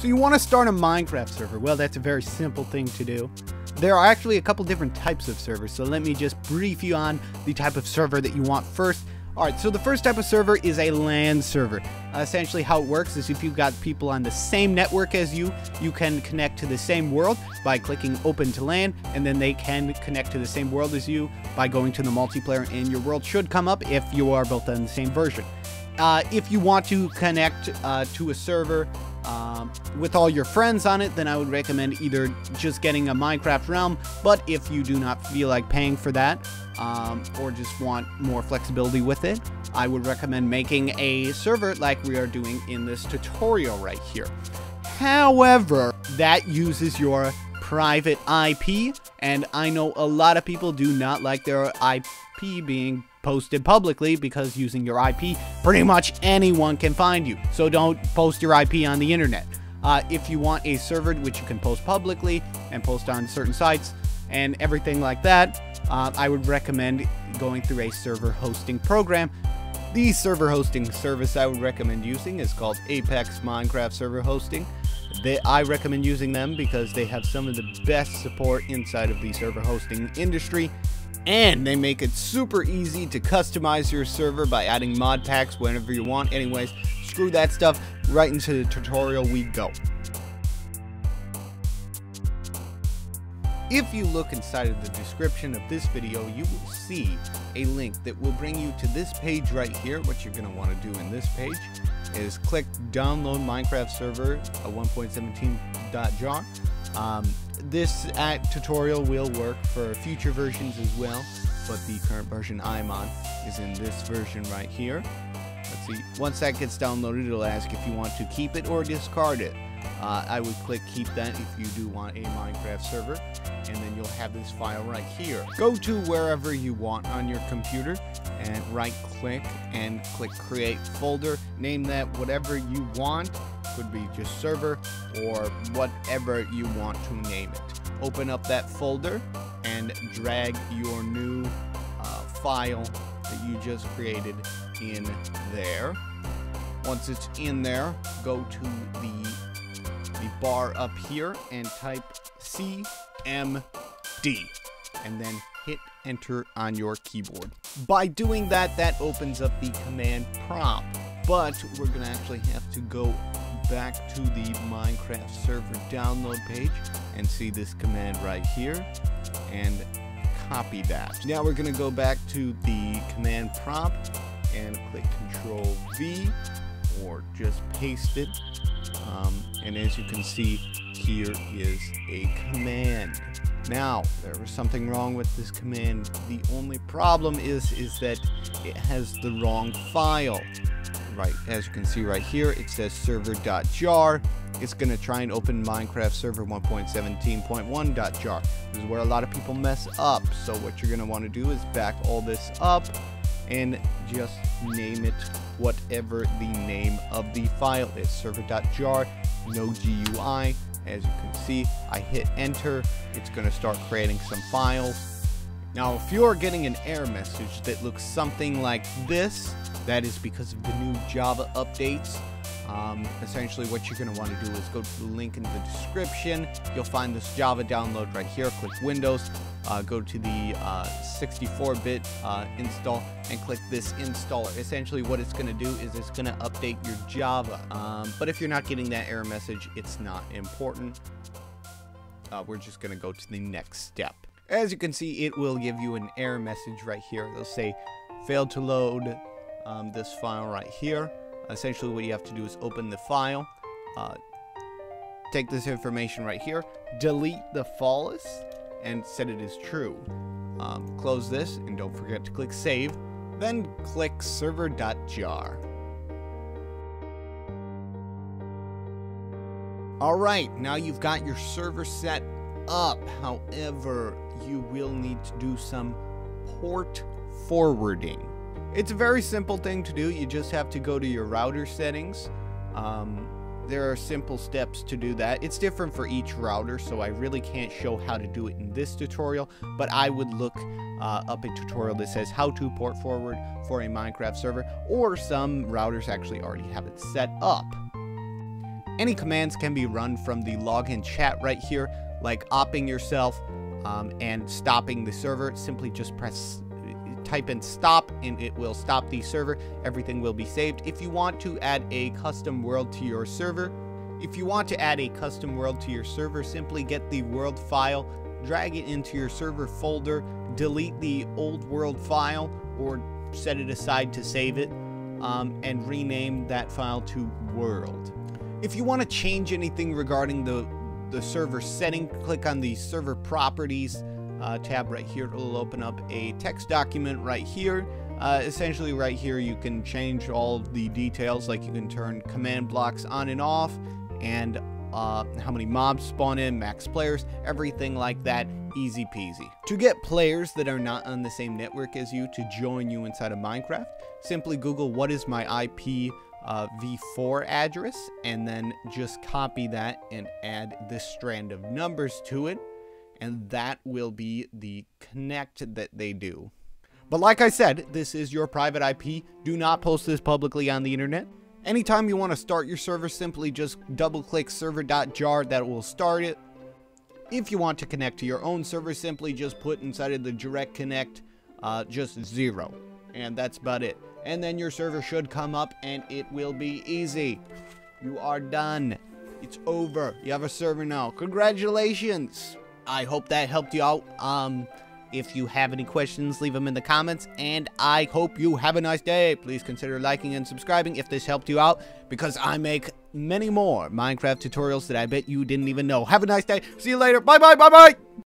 So you want to start a Minecraft server. Well, that's a very simple thing to do. There are actually a couple different types of servers, so let me just brief you on the type of server that you want first. Alright, so the first type of server is a LAN server. Essentially how it works is if you've got people on the same network as you, you can connect to the same world by clicking open to LAN, and then they can connect to the same world as you by going to the multiplayer, and your world should come up if you are both on the same version. Uh, if you want to connect uh, to a server um, with all your friends on it, then I would recommend either just getting a Minecraft Realm, but if you do not feel like paying for that, um, or just want more flexibility with it, I would recommend making a server like we are doing in this tutorial right here. However, that uses your private IP, and I know a lot of people do not like their IP being posted publicly because using your IP, pretty much anyone can find you. So don't post your IP on the internet. Uh, if you want a server which you can post publicly and post on certain sites and everything like that, uh, I would recommend going through a server hosting program. The server hosting service I would recommend using is called Apex Minecraft Server Hosting. They, I recommend using them because they have some of the best support inside of the server hosting industry and they make it super easy to customize your server by adding mod packs whenever you want. Anyways, screw that stuff, right into the tutorial we go. If you look inside of the description of this video, you will see a link that will bring you to this page right here. What you're going to want to do in this page is click download Minecraft server 1.17.jar. Um, this uh, tutorial will work for future versions as well, but the current version I'm on is in this version right here. Let's see, once that gets downloaded, it'll ask if you want to keep it or discard it. Uh, I would click keep that if you do want a Minecraft server, and then you'll have this file right here. Go to wherever you want on your computer, and right click and click create folder. Name that whatever you want could be just server or whatever you want to name it. Open up that folder and drag your new uh, file that you just created in there. Once it's in there, go to the, the bar up here and type CMD and then hit enter on your keyboard. By doing that, that opens up the command prompt, but we're gonna actually have to go back to the Minecraft server download page and see this command right here and copy that. Now we're to go back to the command prompt and click Control V or just paste it. Um, and as you can see, here is a command. Now, there was something wrong with this command. The only problem is, is that it has the wrong file right, as you can see right here, it says server.jar. It's going to try and open Minecraft server 1.17.1.jar. This is where a lot of people mess up. So what you're going to want to do is back all this up and just name it whatever the name of the file is. Server.jar, no GUI. As you can see, I hit enter. It's going to start creating some files. Now, if you're getting an error message that looks something like this, that is because of the new Java updates. Um, essentially, what you're going to want to do is go to the link in the description. You'll find this Java download right here. Click Windows, uh, go to the 64-bit uh, uh, install, and click this installer. Essentially, what it's going to do is it's going to update your Java. Um, but if you're not getting that error message, it's not important. Uh, we're just going to go to the next step. As you can see, it will give you an error message right here. It'll say, failed to load um, this file right here. Essentially what you have to do is open the file, uh, take this information right here, delete the false, and set it as true. Um, close this, and don't forget to click save, then click server.jar. Alright, now you've got your server set up. However, you will need to do some port forwarding. It's a very simple thing to do. You just have to go to your router settings. Um, there are simple steps to do that. It's different for each router, so I really can't show how to do it in this tutorial, but I would look uh, up a tutorial that says how to port forward for a Minecraft server, or some routers actually already have it set up. Any commands can be run from the login chat right here, like opping yourself um, and stopping the server. Simply just press type in stop and it will stop the server. Everything will be saved. If you want to add a custom world to your server, if you want to add a custom world to your server, simply get the world file, drag it into your server folder, delete the old world file, or set it aside to save it, um, and rename that file to world. If you want to change anything regarding the, the server setting, click on the server properties uh, tab right here. It will open up a text document right here. Uh, essentially right here you can change all the details like you can turn command blocks on and off and uh, how many mobs spawn in, max players, everything like that, easy peasy. To get players that are not on the same network as you to join you inside of Minecraft, simply Google what is my IP uh, v4 address and then just copy that and add this strand of numbers to it and that will be the connect that they do. But like I said, this is your private IP. Do not post this publicly on the internet. Anytime you want to start your server, simply just double click server.jar, that will start it. If you want to connect to your own server, simply just put inside of the direct connect uh, just zero. And that's about it. And then your server should come up and it will be easy. You are done. It's over. You have a server now. Congratulations. I hope that helped you out. Um, if you have any questions, leave them in the comments. And I hope you have a nice day. Please consider liking and subscribing if this helped you out. Because I make many more Minecraft tutorials that I bet you didn't even know. Have a nice day. See you later. Bye, bye, bye, bye.